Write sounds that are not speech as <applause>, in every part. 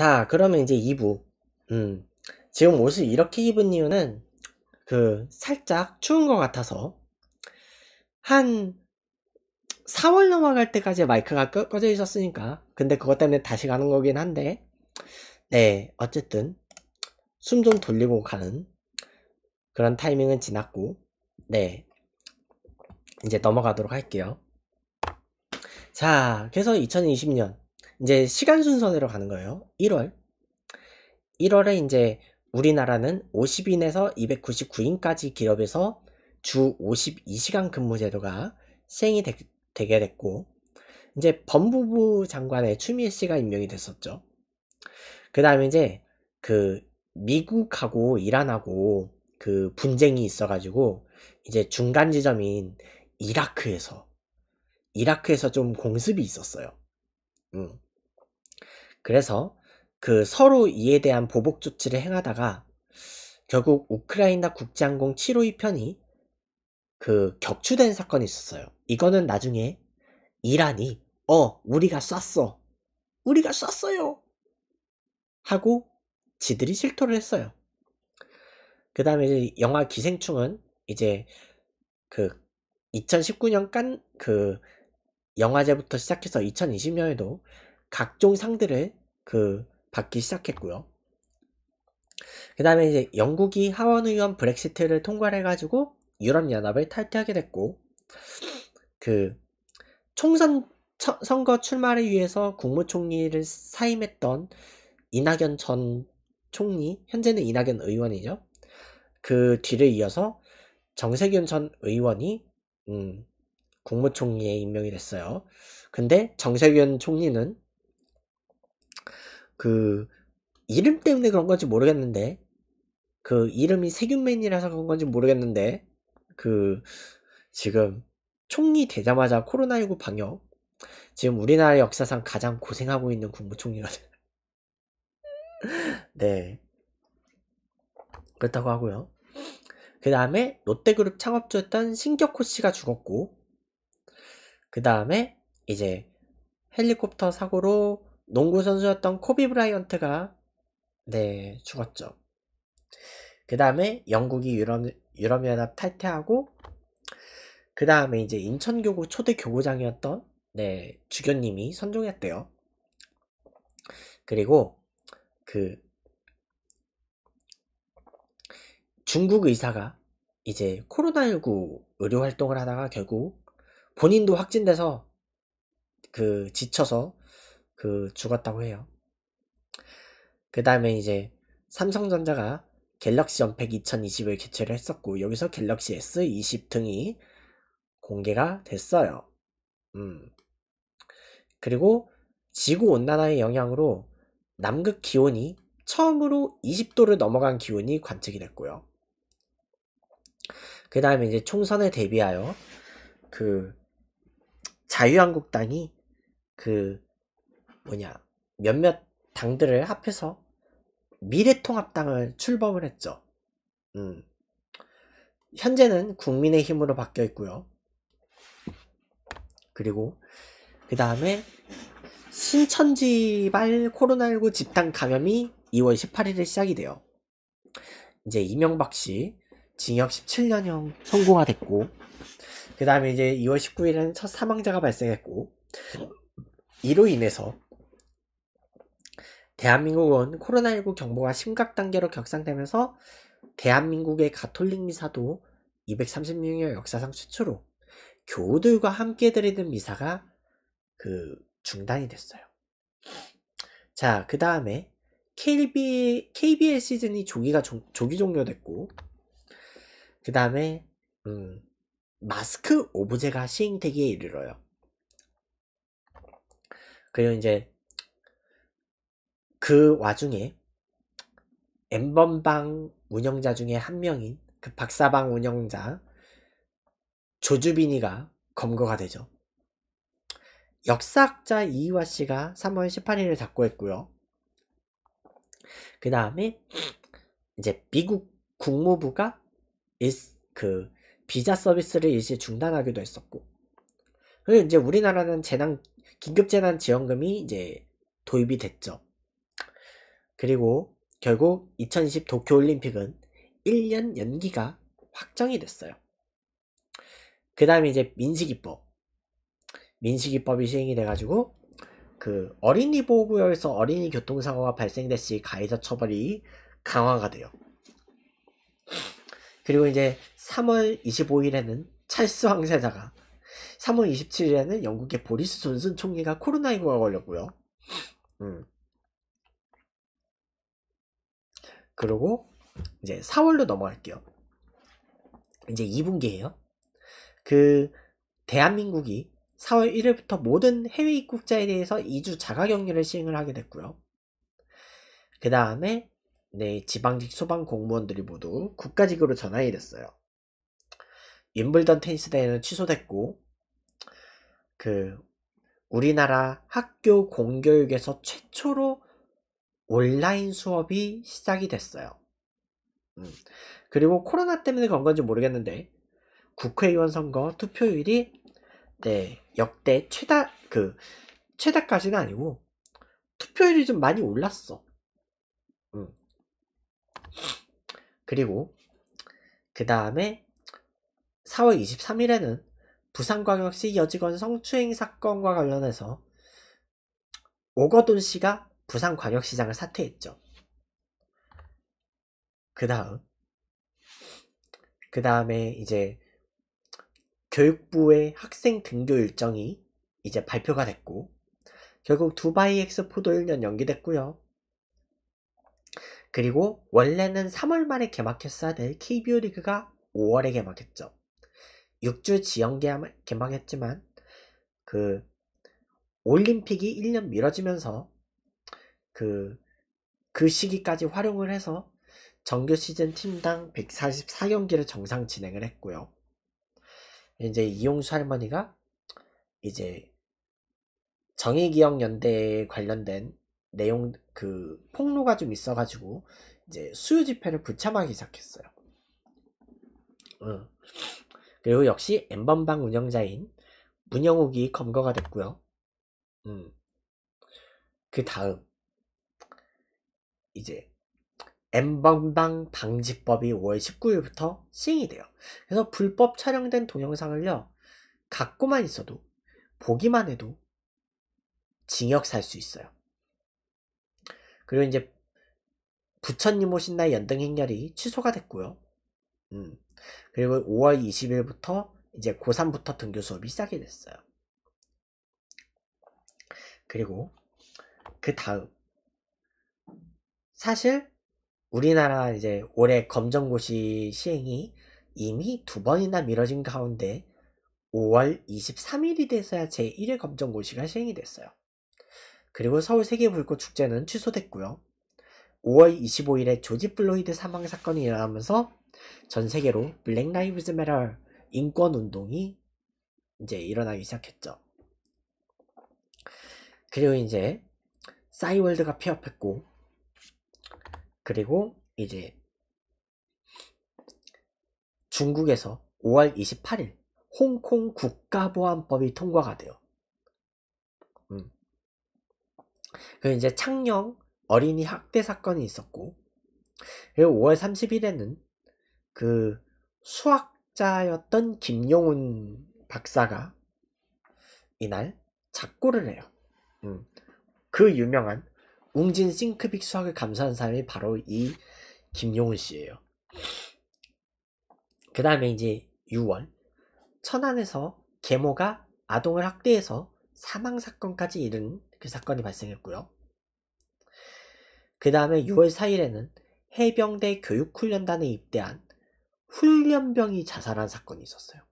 자, 그러면 이제 2부. 음, 지금 옷을 이렇게 입은 이유는 그 살짝 추운 것 같아서. 한 4월 넘어갈 때까지 마이크가 꺼, 꺼져 있었으니까. 근데 그것 때문에 다시 가는 거긴 한데. 네 어쨌든 숨 좀 돌리고 가는 그런 타이밍은 지났고. 네 이제 넘어가도록 할게요. 자 그래서 2020년 이제 시간 순서대로 가는 거예요 1월 1월에 이제 우리나라는 50인에서 299인까지 기업에서 주 52시간 근무 제도가 시행이 되, 게 됐고 이제 법무부 장관의 추미애 씨가 임명이 됐었죠. 그 다음에 이제 그 미국하고 이란하고 그 분쟁이 있어가지고 이제 중간 지점인 이라크에서 이라크에서 좀 공습이 있었어요. 음. 그래서 그 서로 이에 대한 보복 조치를 행하다가 결국 우크라이나 국제항공 752 편이 그 격추된 사건이 있었어요. 이거는 나중에 이란이 어 우리가 쐈어 우리가 쐈어요 하고 지들이 실토를 했어요. 그 다음에 영화 기생충은 이제 그 2019년 깐 그 영화제부터 시작해서 2020년에도 각종 상들을 그 받기 시작했고요. 그 다음에 이제 영국이 하원 의원 브렉시트를 통과를 해가지고 유럽연합을 탈퇴하게 됐고, 그 총선 처, 선거 출마를 위해서 국무총리를 사임했던 이낙연 전 총리, 현재는 이낙연 의원이죠. 그 뒤를 이어서 정세균 전 의원이 음, 국무총리에 임명이 됐어요. 근데 정세균 총리는 그 이름 때문에 그런 건지 모르겠는데 그 이름이 세균맨이라서 그런 건지 모르겠는데 그 지금 총리 되자마자 코로나19 방역 지금 우리나라 역사상 가장 고생하고 있는 국무총리가 <laughs> 네 그렇다고 하고요. 그 다음에 롯데그룹 창업주였던 신격호 씨가 죽었고 그 다음에 이제 헬리콥터 사고로 농구 선수였던 코비 브라이언트가 네 죽었죠. 그 다음에 영국이 유럽 유럽연합 탈퇴하고 그 다음에 이제 인천교구 초대 교구장이었던 네 주교님이 선종했대요. 그리고 그 중국 의사가 이제 코로나19 의료 활동을 하다가 결국 본인도 확진돼서 그 지쳐서 그 죽었다고 해요. 그 다음에 이제 삼성전자가 갤럭시 언팩 2020을 개최를 했었고 여기서 갤럭시 S20 등이 공개가 됐어요. 음. 그리고 지구 온난화의 영향으로 남극 기온이 처음으로 20도를 넘어간 기온이 관측이 됐고요. 그 다음에 이제 총선에 대비하여 그 자유한국당이 그 뭐냐 몇몇 당들을 합해서 미래통합당을 출범을 했죠. 음. 현재는 국민의힘으로 바뀌어 있고요. 그리고 그 다음에 신천지발 코로나19 집단 감염이 2월 18일에 시작이 돼요. 이제 이명박 씨 징역 17년형 선고가 됐고 그 다음에 이제 2월 19일에는 첫 사망자가 발생했고 이로 인해서 대한민국은 코로나19 경보가 심각 단계로 격상되면서 대한민국의 가톨릭 미사도 230년여 역사상 최초로 교우들과 함께 드리는 미사가 그 중단이 됐어요. 자, 그 다음에 KB, KBL 시즌이 조기가 조, 조기 종료됐고, 그 다음에, 음, 마스크 오브제가 시행되기에 이르러요. 그리고 이제 그 와중에 엠번방 운영자 중에 한 명인 그 박사방 운영자 조주빈이가 검거가 되죠. 역사학자 이희화 씨가 3월 18일에 작고했고요. 그 다음에 이제 미국 국무부가 일, 그 비자 서비스를 일시 중단하기도 했었고 그리고 이제 우리나라는 재난 긴급 재난 지원금이 이제 도입이 됐죠. 그리고 결국 2020 도쿄올림픽은 1년 연기가 확정이 됐어요. 그 다음에 이제 민식이법. 민식이법이 시행이 돼가지고 그 어린이 보호구역에서 어린이 교통사고가 발생될 시 가해자 처벌이 강화가 돼요. 그리고 이제 3월 25일에는 찰스 황세자가 3월 27일에는 영국의 보리스 존슨 총리가 코로나19가 걸렸고요. 음. 그리고 이제 4월로 넘어갈게요. 이제 2분기예요. 그 대한민국이 4월 1일부터 모든 해외 입국자에 대해서 2주 자가격리를 시행을 하게 됐고요. 그 다음에 네, 지방직 소방 공무원들이 모두 국가직으로 전환이 됐어요. 윈블던 테니스 대회는 취소됐고 그 우리나라 학교 공교육에서 최초로 온라인 수업이 시작이 됐어요. 음. 그리고 코로나 때문에 그런 건지 모르겠는데 국회의원 선거 투표율이 네 역대 최다 그 최다까지는 아니고 투표율이 좀 많이 올랐어. 음. 그리고 그 다음에 4월 23일에는 부산광역시 여직원 성추행 사건과 관련해서 오거돈 씨가 부산광역시장을 사퇴했죠. 그 다음 그 다음에 이제 교육부의 학생 등교 일정이 이제 발표가 됐고 결국 두바이 엑스포도 1년 연기됐고요. 그리고 원래는 3월 말에 개막했어야 될 KBO 리그가 5월에 개막했죠. 6주 지연 개막했지만 그 올림픽이 1년 미뤄지면서 그, 그 시기까지 활용을 해서 정규 시즌 팀당 144경기를 정상 진행을 했고요. 이제 이용수 할머니가 이제 정의기억 연대에 관련된 내용 그 폭로가 좀 있어가지고 이제 수요 집회를 불참하기 시작했어요. 응. 그리고 역시 엠번방 운영자인 문영욱이 검거가 됐고요. 음. 그 다음 이제 엠번방 방지법이 5월 19일부터 시행이 돼요. 그래서 불법 촬영된 동영상을요 갖고만 있어도 보기만 해도 징역 살 수 있어요. 그리고 이제 부처님 오신 날 연등 행렬이 취소가 됐고요. 음. 그리고 5월 20일부터 이제 고3부터 등교 수업이 시작이 됐어요. 그리고 그 다음 사실 우리나라 이제 올해 검정고시 시행이 이미 두 번이나 미뤄진 가운데 5월 23일이 돼서야 제1회 검정고시가 시행이 됐어요. 그리고 서울 세계불꽃 축제는 취소됐고요. 5월 25일에 조지 플로이드 사망 사건이 일어나면서 전 세계로 Black Lives Matter 인권 운동이 이제 일어나기 시작했죠. 그리고 이제 싸이월드가 폐업했고 그리고 이제 중국에서 5월 28일 홍콩 국가보안법이 통과가 돼요. 음. 그리고 이제 창녕 어린이 학대 사건이 있었고 그리고 5월 30일에는 그 수학자였던 김용훈 박사가 이날 작고를 해요. 음. 그 유명한 웅진 싱크빅 수학을 감수한 사람이 바로 이 김용훈 씨예요. 그 다음에 이제 6월 천안에서 계모가 아동을 학대해서 사망 사건까지 이른 그 사건이 발생했고요. 그 다음에 6월 4일에는 해병대 교육훈련단에 입대한 훈련병이 자살한 사건이 있었어요.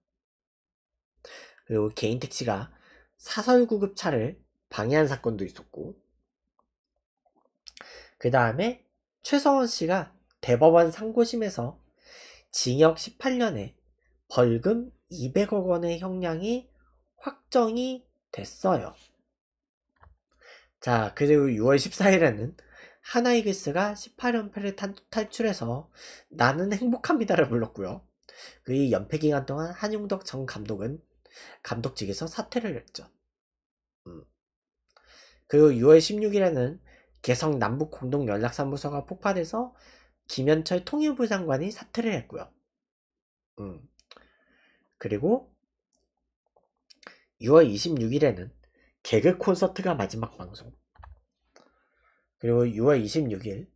그리고 개인 택시가 사설 구급차를 방해한 사건도 있었고, 그 다음에 최성원 씨가 대법원 상고심에서 징역 18년에 벌금 200억 원의 형량이 확정이 됐어요. 자, 그리고 6월 14일에는 하나이글스가 18연패를 탈출해서 나는 행복합니다를 불렀고요. 그 연패 기간 동안 한용덕 전 감독은 감독직에서 사퇴를 했죠. 음. 그리고 6월 16일에는 개성 남북 공동 연락사무소가 폭파돼서 김현철 통일부 장관이 사퇴를 했고요. 음. 그리고 6월 26일에는 개그 콘서트가 마지막 방송. 그리고 6월 26일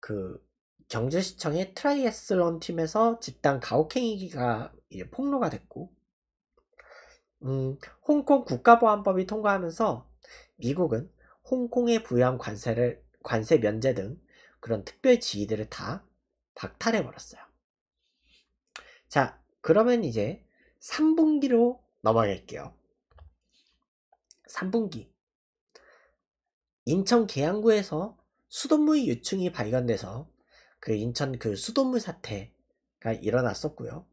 그 경주시청의 트라이애슬론 팀에서 집단 가혹행위가 폭로가 됐고 음, 홍콩 국가보안법이 통과하면서 미국은 홍콩에 부여한 관세를 관세 면제 등 그런 특별 지위들을 다 박탈해 버렸어요. 자, 그러면 이제 3분기로 넘어갈게요. 3분기. 인천 계양구에서 수돗물 유충이 발견돼서 그 인천 그 수돗물 사태가 일어났었고요.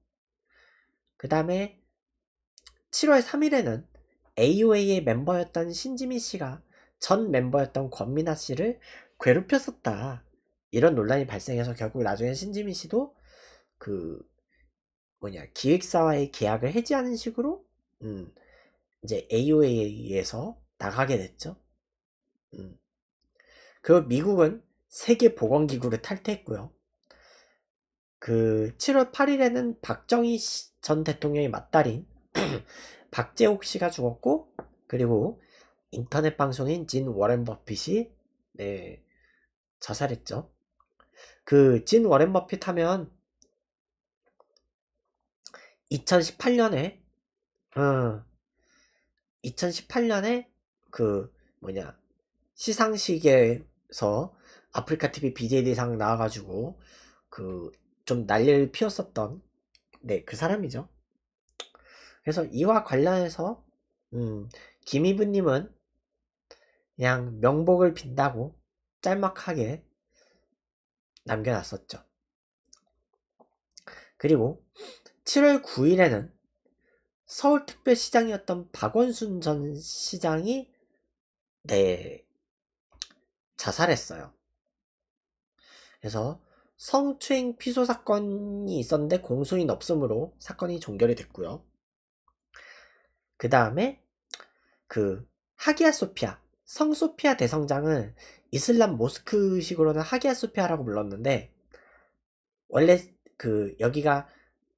그 다음에 7월 3일에는 AOA의 멤버였던 신지민 씨가 전 멤버였던 권민아 씨를 괴롭혔었다. 이런 논란이 발생해서 결국 나중에 신지민 씨도 그 뭐냐 기획사와의 계약을 해지하는 식으로 음 이제 AOA에서 나가게 됐죠. 음. 그리고 미국은 세계 보건기구를 탈퇴했고요. 그 7월 8일에는 박정희 전 대통령의 맏딸인 <clears throat> 박재옥 씨가 죽었고 그리고 인터넷 방송인 진 워렌 버핏이 네, 자살했죠. 그 진 워렌 버핏 하면 2018년에 어, 2018년에 그 뭐냐 시상식에서 아프리카 TV BJ대상 나와가지고 그 좀 난리를 피웠었던 네 그 사람이죠. 그래서 이와 관련해서 음, 김희부님은 그냥 명복을 빈다고 짤막하게 남겨놨었죠. 그리고 7월 9일에는 서울특별시장이었던 박원순 전 시장이 네 자살했어요. 그래서 성추행 피소 사건이 있었는데 공소인 없음으로 사건이 종결이 됐고요. 그 다음에 그 하기야 소피아 성소피아 대성장은 이슬람 모스크식으로는 하기야 소피아라고 불렀는데 원래 그 여기가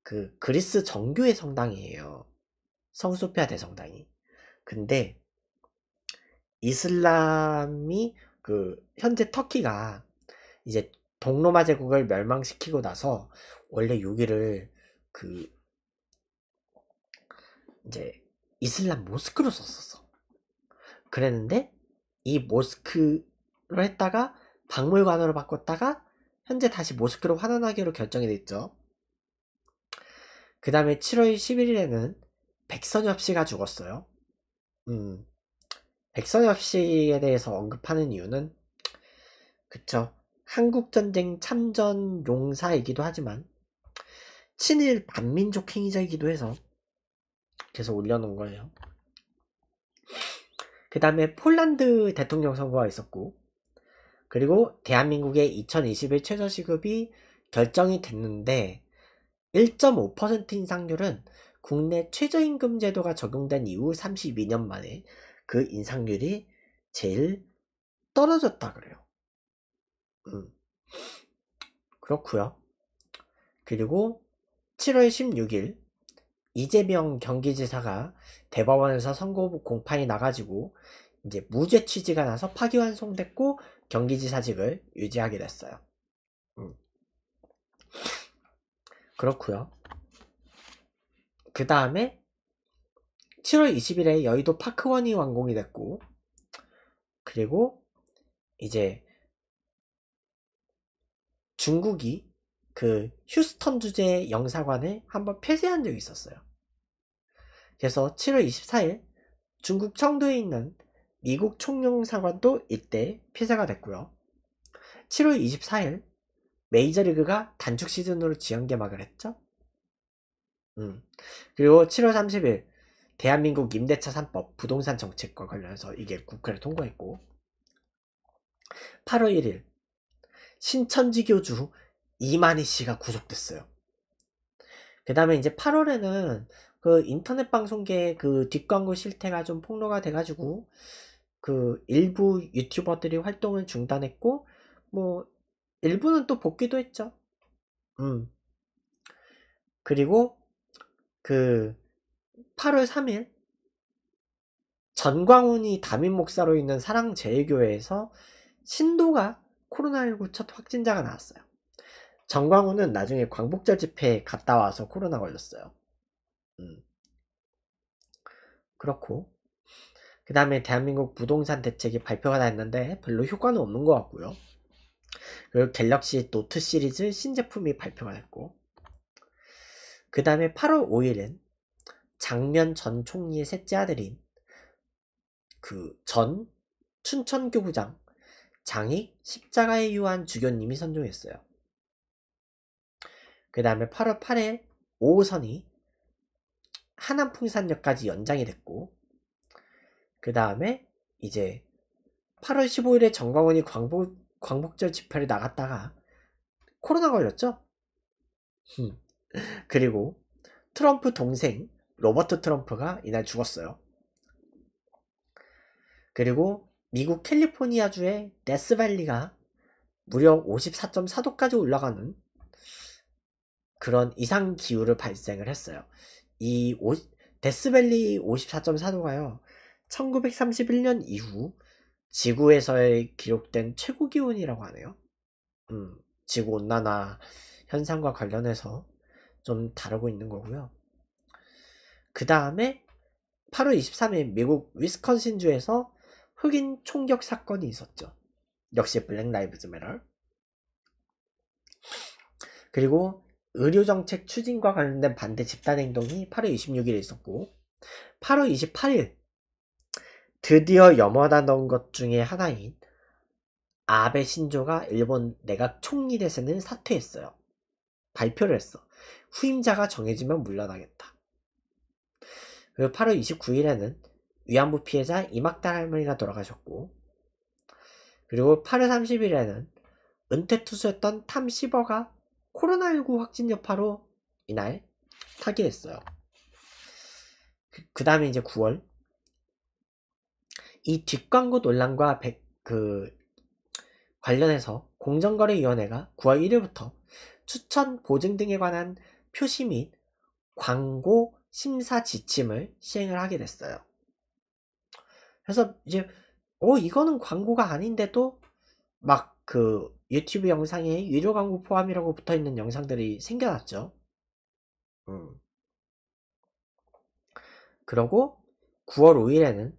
그 그리스 정교의 성당이에요. 성소피아 대성당이. 근데 이슬람이 그 현재 터키가 이제 동로마 제국을 멸망시키고 나서 원래 여기를 그 이제 이슬람 모스크로 썼었어. 그랬는데 이 모스크로 했다가 박물관으로 바꿨다가 현재 다시 모스크로 환원하기로 결정이 됐죠. 그 다음에 7월 11일에는 백선엽 씨가 죽었어요. 음, 백선엽 씨에 대해서 언급하는 이유는 그쵸. 한국전쟁 참전 용사이기도 하지만 친일 반민족 행위자이기도 해서 계속 올려놓은 거예요. 그 다음에 폴란드 대통령 선거가 있었고 그리고 대한민국의 2021 최저시급이 결정이 됐는데 1.5% 인상률은 국내 최저임금 제도가 적용된 이후 32년 만에 그 인상률이 제일 떨어졌다 그래요. 음. 그렇고요. 그리고 7월 16일 이재명 경기지사가 대법원에서 선거 공판이 나가지고 이제 무죄 취지가 나서 파기환송됐고 경기지사직을 유지하게 됐어요. 음. 그렇고요. 그 다음에 7월 20일에 여의도 파크원이 완공이 됐고 그리고 이제 중국이 그 휴스턴 주재 영사관을 한번 폐쇄한 적이 있었어요. 그래서 7월 24일 중국 청도에 있는 미국 총영사관도 이때 폐쇄가 됐고요. 7월 24일 메이저리그가 단축 시즌으로 지연 개막을 했죠. 음. 그리고 7월 30일 대한민국 임대차 3법 부동산 정책과 관련해서 이게 국회를 통과했고 8월 1일 신천지 교주 이만희 씨가 구속됐어요. 그 다음에 이제 8월에는 그 인터넷 방송계 그 뒷광고 실태가 좀 폭로가 돼가지고 그 일부 유튜버들이 활동을 중단했고 뭐 일부는 또 복귀도 했죠. 음. 그리고 그 8월 3일 전광훈이 담임 목사로 있는 사랑제일교회에서 신도가 코로나19 첫 확진자가 나왔어요. 전광훈은 나중에 광복절 집회에 갔다 와서 코로나 걸렸어요. 음. 그렇고 그 다음에 대한민국 부동산 대책이 발표가 됐는데 별로 효과는 없는 것 같고요. 그리고 갤럭시 노트 시리즈 신제품이 발표가 됐고 그 다음에 8월 5일은 장면 전 총리의 셋째 아들인 그 전 춘천교구장 장익 십자가의 유한 주교님이 선종했어요. 그 다음에 8월 8일 5호선이 하남 풍산역까지 연장이 됐고 그 다음에 이제 8월 15일에 정광훈이 광복, 광복절 집회를 나갔다가 코로나 걸렸죠? <laughs> 그리고 트럼프 동생 로버트 트럼프가 이날 죽었어요. 그리고 미국 캘리포니아주의 데스밸리가 무려 54.4도까지 올라가는 그런 이상 기후를 발생을 했어요. 이 오, 데스밸리 54.4도가요. 1931년 이후 지구에서의 기록된 최고 기온이라고 하네요. 음, 지구 온난화 현상과 관련해서 좀 다루고 있는 거고요. 그 다음에 8월 23일 미국 위스컨신주에서 흑인 총격 사건이 있었죠. 역시 블랙 라이브즈 메럴. 그리고 의료정책 추진과 관련된 반대 집단행동이 8월 26일에 있었고 8월 28일 드디어 염원하 넣은 것 중에 하나인 아베 신조가 일본 내각 총리 대선을 사퇴했어요. 발표를 했어. 후임자가 정해지면 물러나겠다. 그리고 8월 29일에는 위안부 피해자 이막달 할머니가 돌아가셨고 그리고 8월 30일에는 은퇴 투수였던 탐 시버가 코로나19 확진 여파로 이날 타기했어요. 그, 그 다음에 이제 9월 이 뒷광고 논란과 백, 그 관련해서 공정거래위원회가 9월 1일부터 추천 보증 등에 관한 표시 및 광고 심사 지침을 시행을 하게 됐어요. 그래서 이제 어 이거는 광고가 아닌데도 막 그 유튜브 영상에 유료 광고 포함이라고 붙어 있는 영상들이 생겨났죠. 음. 그러고 9월 5일에는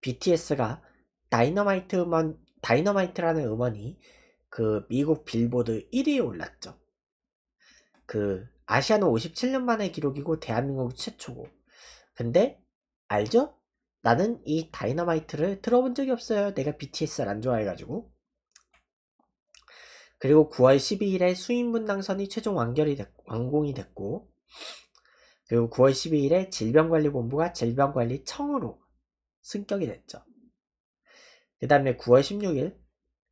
BTS가 다이너마이트 음원, 다이너마이트라는 음원이 그 미국 빌보드 1위에 올랐죠. 그 아시아는 57년 만의 기록이고 대한민국 최초고. 근데 알죠? 나는 이 다이너마이트를 들어본 적이 없어요. 내가 BTS를 안 좋아해가지고. 그리고 9월 12일에 수인분 당선이 최종 완결이 됐, 완공이 됐고 그리고 9월 12일에 질병관리본부가 질병관리청으로 승격이 됐죠. 그 다음에 9월 16일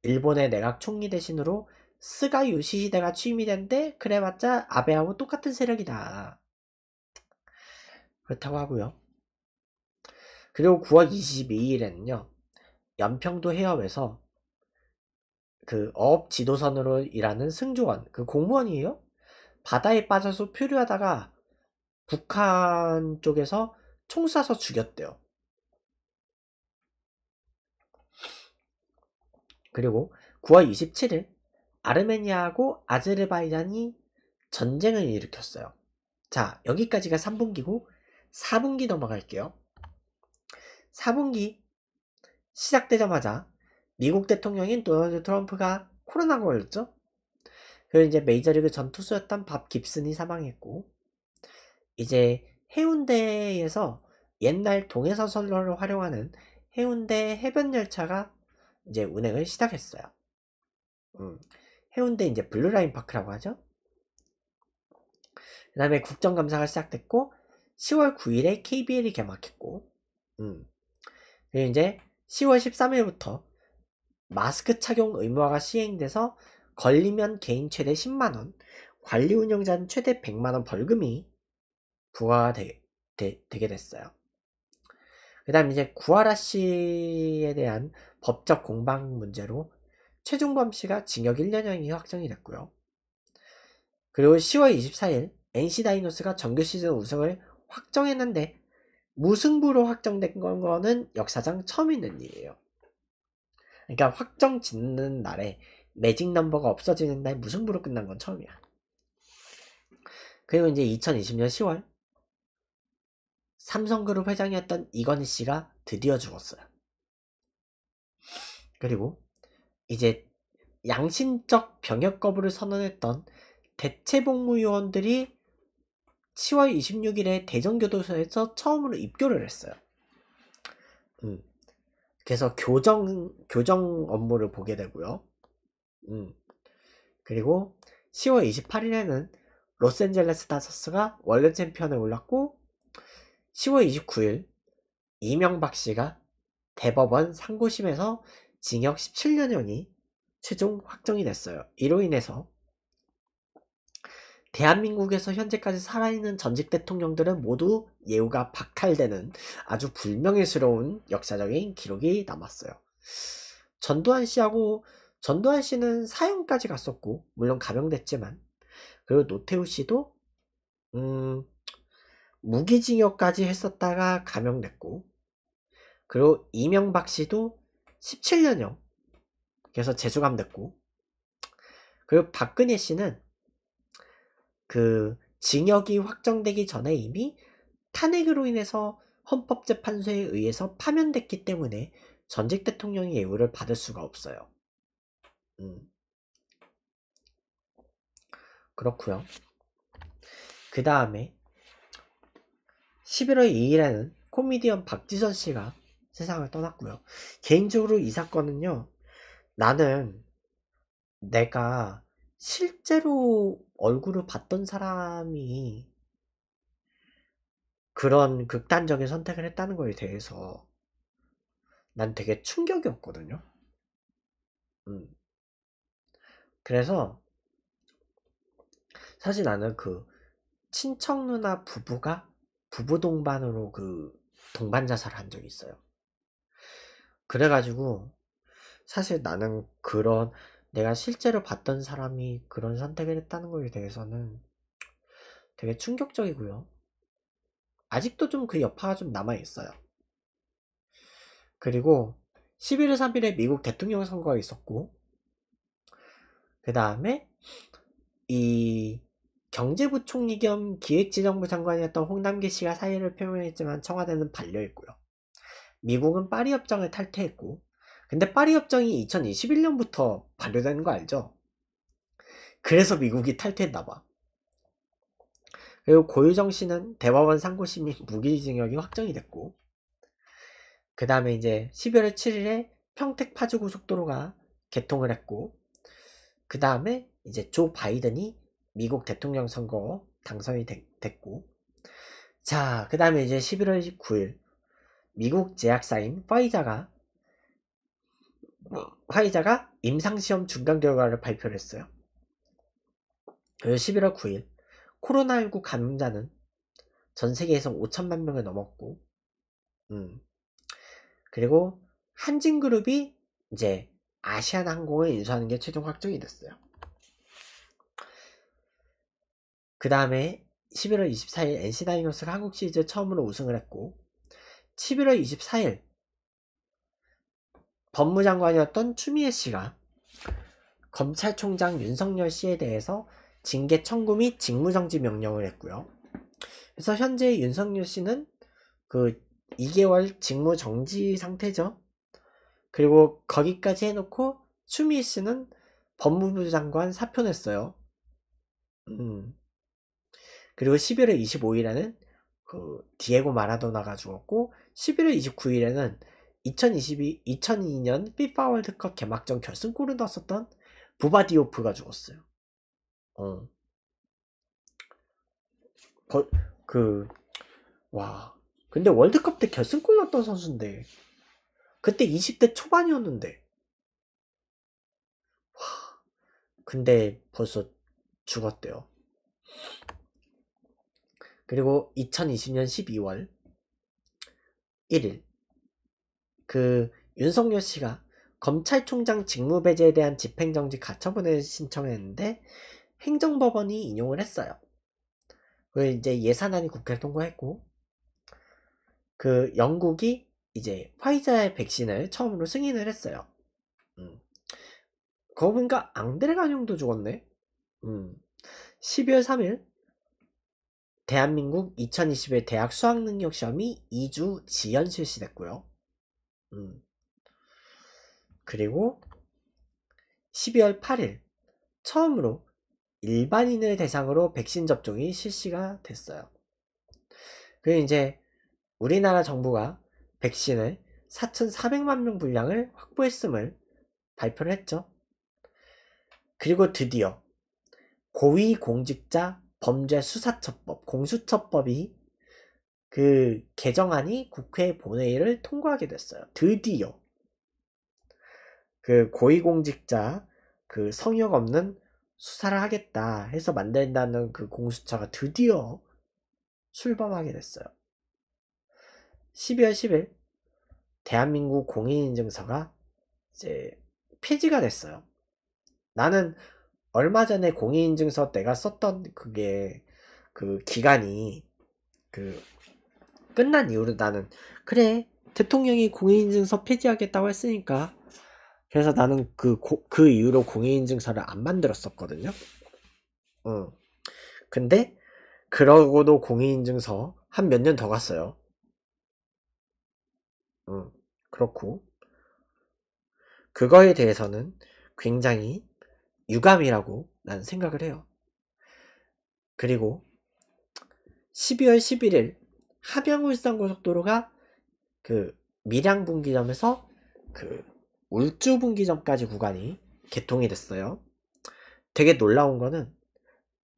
일본의 내각 총리 대신으로 스가 요시히데가 취임이 됐는데 그래봤자 아베하고 똑같은 세력이다. 그렇다고 하고요. 그리고 9월 22일에는요. 연평도 해협에서 그 어업 지도선으로 일하는 승조원, 그 공무원이에요. 바다에 빠져서 표류하다가 북한 쪽에서 총 쏴서 죽였대요. 그리고 9월 27일 아르메니아하고 아제르바이잔이 전쟁을 일으켰어요. 자, 여기까지가 3분기고 4분기 넘어갈게요. 4분기 시작되자마자 미국 대통령인 도널드 트럼프가 코로나가 걸렸죠. 그리고 이제 메이저리그 전 투수였던 밥 깁슨이 사망했고 이제 해운대에서 옛날 동해선 선로를 활용하는 해운대 해변 열차가 이제 운행을 시작했어요. 음, 해운대 이제 블루라인 파크라고 하죠. 그 다음에 국정감사가 시작됐고 10월 9일에 KBL이 개막했고 음, 그리고 이제 10월 13일부터 마스크 착용 의무화가 시행돼서 걸리면 개인 최대 10만원, 관리 운영자는 최대 100만원 벌금이 부과가 되, 되, 되게 됐어요. 그그 다음 이제 구하라 씨에 대한 법적 공방 문제로 최중범 씨가 징역 1년형이 확정이 됐고요. 그리고 10월 24일 NC 다이노스가 정규 시즌 우승을 확정했는데 무승부로 확정된 거는 역사상 처음 있는 일이에요. 그러니까 확정 짓는 날에 매직 넘버가 없어지는 날 무승부로 끝난 건 처음이야. 그리고 이제 2020년 10월 삼성그룹 회장이었던 이건희 씨가 드디어 죽었어요. 그리고 이제 양심적 병역 거부를 선언했던 대체복무 요원들이 10월 26일에 대전교도소에서 처음으로 입교를 했어요. 음. 그래서 교정, 교정 업무를 보게 되고요. 음. 그리고 10월 28일에는 로스앤젤레스 다저스가 월드 챔피언에 올랐고 10월 29일 이명박 씨가 대법원 상고심에서 징역 17년형이 최종 확정이 됐어요. 이로 인해서 대한민국에서 현재까지 살아있는 전직 대통령들은 모두 예우가 박탈되는 아주 불명예스러운 역사적인 기록이 남았어요. 전두환 씨하고 전두환 씨는 사형까지 갔었고 물론 감형됐지만 그리고 노태우 씨도 음, 무기징역까지 했었다가 감형됐고 그리고 이명박 씨도 17년형 그래서 재수감됐고 그리고 박근혜 씨는 그 징역이 확정되기 전에 이미 탄핵으로 인해서 헌법재판소에 의해서 파면됐기 때문에 전직 대통령의 예우를 받을 수가 없어요. 음. 그렇고요. 그 다음에 11월 2일에는 코미디언 박지선 씨가 세상을 떠났고요. 개인적으로 이 사건은요. 나는 내가 실제로 얼굴을 봤던 사람이 그런 극단적인 선택을 했다는 거에 대해서 난 되게 충격이었거든요. 음. 그래서 사실 나는 그 친척 누나 부부가 부부 동반으로 그 동반 자살을 한 적이 있어요. 그래가지고 사실 나는 그런 내가 실제로 봤던 사람이 그런 선택을 했다는 거에 대해서는 되게 충격적이고요. 아직도 좀 그 여파가 좀 남아있어요. 그리고 11월 3일에 미국 대통령 선거가 있었고, 그 다음에 이 경제부 총리 겸 기획재정부 장관이었던 홍남기 씨가 사의를 표명했지만 청와대는 반려했고요. 미국은 파리 협정을 탈퇴했고, 근데 파리 협정이 2021년부터 발효되는 거 알죠? 그래서 미국이 탈퇴했나 봐. 그리고 고유정 씨는 대법원 상고심이 <laughs> 무기징역이 확정이 됐고, 그 다음에 이제 12월 7일에 평택 파주 고속도로가 개통을 했고, 그 다음에 이제 조 바이든이 미국 대통령 선거 당선이 되, 됐고, 자, 그 다음에 이제 11월 29일 미국 제약사인 파이자가 화이자가 임상시험 중간 결과를 발표를 했어요. 11월 9일 코로나19 감염자는 전 세계에서 5천만 명을 넘었고 음. 그리고 한진그룹이 이제 아시아나항공을 인수하는 게 최종 확정이 됐어요. 그 다음에 11월 24일 NC다이노스가 한국 시리즈 처음으로 우승을 했고 11월 24일 법무장관이었던 추미애 씨가 검찰총장 윤석열 씨에 대해서 징계 청구 및 직무정지 명령을 했고요. 그래서 현재 윤석열 씨는 그 2개월 직무정지 상태죠. 그리고 거기까지 해놓고 추미애 씨는 법무부 장관 사표 냈어요. 음. 그리고 11월 25일에는 그 디에고 마라도나가 죽었고 11월 29일에는 2022, 2002년 피파 월드컵 개막전 결승골을 넣었었던 부바디오프가 죽었어요. 어. 거, 그, 와. 근데 월드컵 때 결승골 넣었던 선수인데, 그때 20대 초반이었는데, 와. 근데 벌써 죽었대요. 그리고 2020년 12월 1일, 그 윤석열 씨가 검찰총장 직무배제에 대한 집행정지 가처분을 신청했는데 행정법원이 인용을 했어요. 그 이제 예산안이 국회를 통과했고 그 영국이 이제 화이자의 백신을 처음으로 승인을 했어요. 음. 그거 보니까 앙드레 간용도 죽었네. 음. 12월 3일 대한민국 2021 대학 수학능력 시험이 2주 지연 실시됐고요. 음. 그리고 12월 8일 처음으로 일반인을 대상으로 백신 접종이 실시가 됐어요. 그리고 이제 우리나라 정부가 백신을 4,400만 명 분량을 확보했음을 발표를 했죠. 그리고 드디어 고위공직자 범죄수사처법, 공수처법이 그 개정안이 국회 본회의를 통과하게 됐어요. 드디어 그 고위공직자 그 성역 없는 수사를 하겠다 해서 만든다는 그 공수처가 드디어 출범하게 됐어요. 12월 10일 대한민국 공인인증서가 이제 폐지가 됐어요. 나는 얼마 전에 공인인증서 내가 썼던 그게 그 기간이 그 끝난 이후로 나는 그래 대통령이 공인인증서 폐지하겠다고 했으니까 그래서 나는 그, 고, 그 이후로 공인인증서를 안 만들었었거든요. 응. 근데 그러고도 공인인증서 한 몇 년 더 갔어요. 응. 그렇고 그거에 대해서는 굉장히 유감이라고 난 생각을 해요. 그리고 12월 11일 함양울산 고속도로가 그 밀양 분기점에서 그 울주 분기점까지 구간이 개통이 됐어요. 되게 놀라운 거는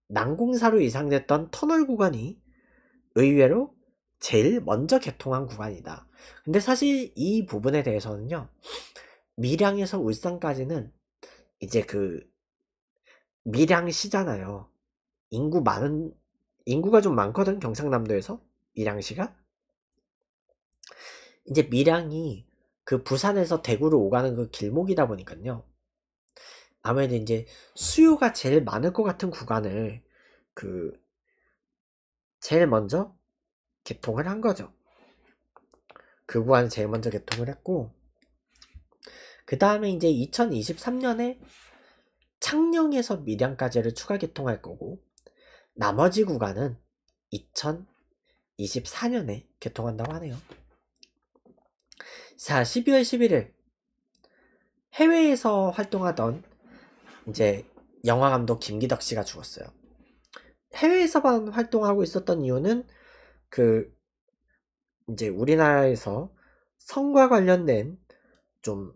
난공사로 이상됐던 터널 구간이 의외로 제일 먼저 개통한 구간이다. 근데 사실 이 부분에 대해서는요, 밀양에서 울산까지는 이제 그 밀양시잖아요. 인구 많은 인구가 좀 많거든 경상남도에서 밀양시가. 이제 밀양이 그 부산에서 대구로 오가는 그 길목이다 보니까요. 아무래도 이제 수요가 제일 많을 것 같은 구간을 그 제일 먼저 개통을 한 거죠. 그 구간을 제일 먼저 개통을 했고 그 다음에 이제 2023년에 창녕에서 밀양까지를 추가 개통할 거고 나머지 구간은 2024년에 개통한다고 하네요. 자, 12월 11일 해외에서 활동하던 이제 영화 감독 김기덕 씨가 죽었어요. 해외에서만 활동하고 있었던 이유는 그 이제 우리나라에서 성과 관련된 좀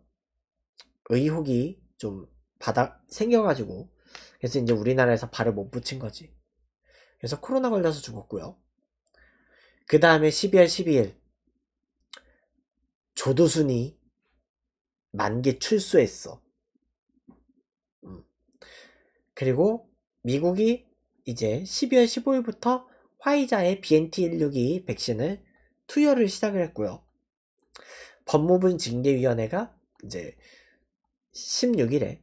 의혹이 좀 받아 생겨가지고 그래서 이제 우리나라에서 발을 못 붙인 거지. 그래서 코로나 걸려서 죽었고요. 그 다음에 12월 12일 조두순이 만기 출소했어. 음. 그리고 미국이 이제 12월 15일부터 화이자의 BNT162 백신을 투여를 시작을 했고요. 법무부 징계위원회가 이제 16일에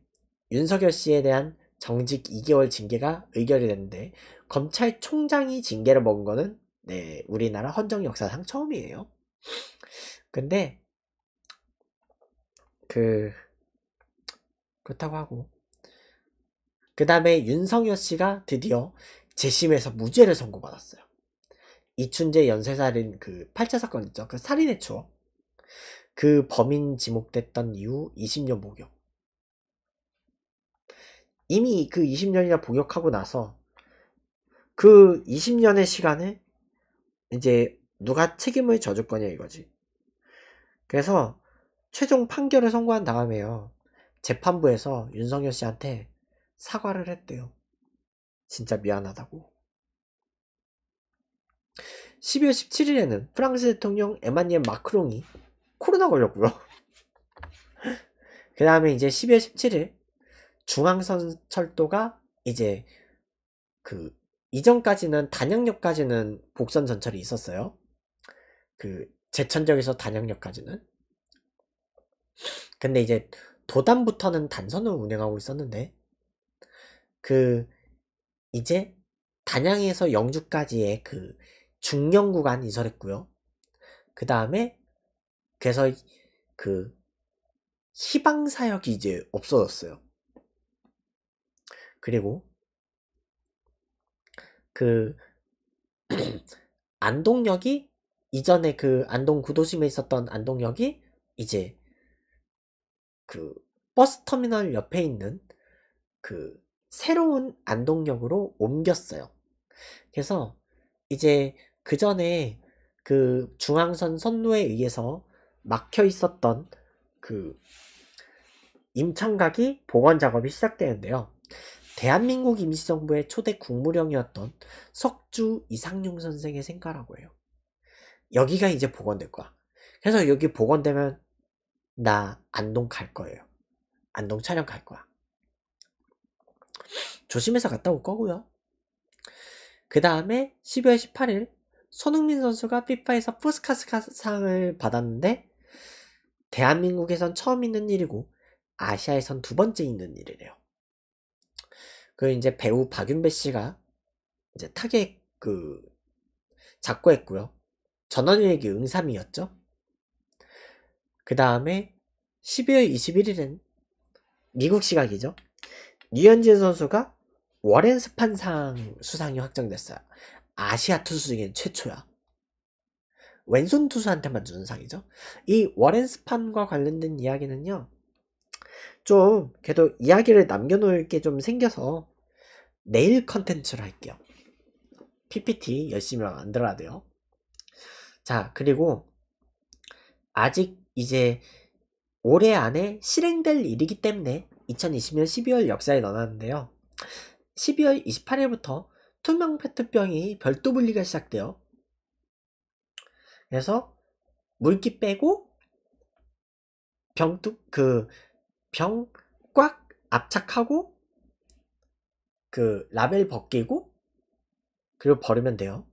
윤석열 씨에 대한 정직 2개월 징계가 의결이 됐는데 검찰총장이 징계를 먹은 거는 네, 우리나라 헌정 역사상 처음이에요. 근데 그 그렇다고 하고 그 다음에 윤석열 씨가 드디어 재심에서 무죄를 선고받았어요. 이춘재 연쇄살인 그 8차 사건 있죠. 그 살인의 추억. 그 범인 지목됐던 이후 20년 목욕. 이미 그 20년이나 복역하고 나서 그 20년의 시간에 이제 누가 책임을 져줄 거냐 이거지. 그래서 최종 판결을 선고한 다음에요. 재판부에서 윤석열 씨한테 사과를 했대요. 진짜 미안하다고. 12월 17일에는 프랑스 대통령 에마니엘 마크롱이 코로나 걸렸고요. <laughs> 그 다음에 이제 12월 17일 중앙선 철도가 이제 그 이전까지는 단양역까지는 복선 전철이 있었어요. 그 제천역에서 단양역까지는. 근데 이제 도담부터는 단선을 운행하고 있었는데 그 이제 단양에서 영주까지의 그 중령 구간 이설했고요. 그 다음에 그래서 그 희방사역이 이제 없어졌어요. 그리고 그 <clears throat> 안동역이 이전에 그 안동 구도심에 있었던 안동역이 이제 그 버스 터미널 옆에 있는 그 새로운 안동역으로 옮겼어요. 그래서 이제 그 전에 그 중앙선 선로에 의해서 막혀 있었던 그 임창각이 복원 작업이 시작되는데요. 대한민국 임시정부의 초대 국무령이었던 석주 이상용 선생의 생가라고 해요. 여기가 이제 복원될 거야. 그래서 여기 복원되면 나 안동 갈 거예요. 안동 촬영 갈 거야. 조심해서 갔다 올 거고요. 그 다음에 12월 18일 손흥민 선수가 피파에서 푸스카스상을 받았는데 대한민국에선 처음 있는 일이고 아시아에선 두 번째 있는 일이래요. 그 이제 배우 박윤배 씨가 이제 타계 그 작고했고요. 전원일기 응삼이었죠. 그 다음에 12월 21일은 미국 시각이죠. 류현진 선수가 워렌 스판상 수상이 확정됐어요. 아시아 투수 중엔 최초야. 왼손 투수한테만 주는 상이죠. 이 워렌 스판과 관련된 이야기는요. 좀 그래도 이야기를 남겨놓을 게 좀 생겨서 내일 컨텐츠로 할게요. PPT 열심히 만들어야 돼요. 자, 그리고 아직 이제 올해 안에 실행될 일이기 때문에 2020년 12월 역사에 넣어놨는데요. 12월 28일부터 투명 페트병이 별도 분리가 시작돼요. 그래서 물기 빼고 병뚜 그병 꽉 압착하고 그 라벨 벗기고 그리고 버리면 돼요.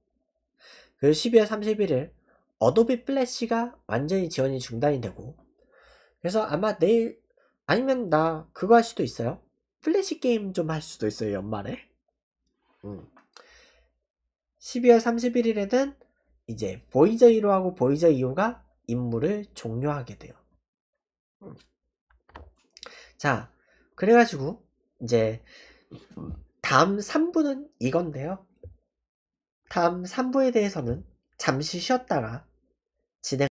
그리고 12월 31일 어도비 플래시가 완전히 지원이 중단이 되고 그래서 아마 내일 아니면 나 그거 할 수도 있어요. 플래시 게임 좀 할 수도 있어요 연말에. 음. 12월 31일에는 이제 보이저 1호 하고 보이저 2호가 임무를 종료하게 돼요. 음. 자, 그래가지고 이제 다음 3부는 이건데요. 다음 3부에 대해서는 잠시 쉬었다가 진행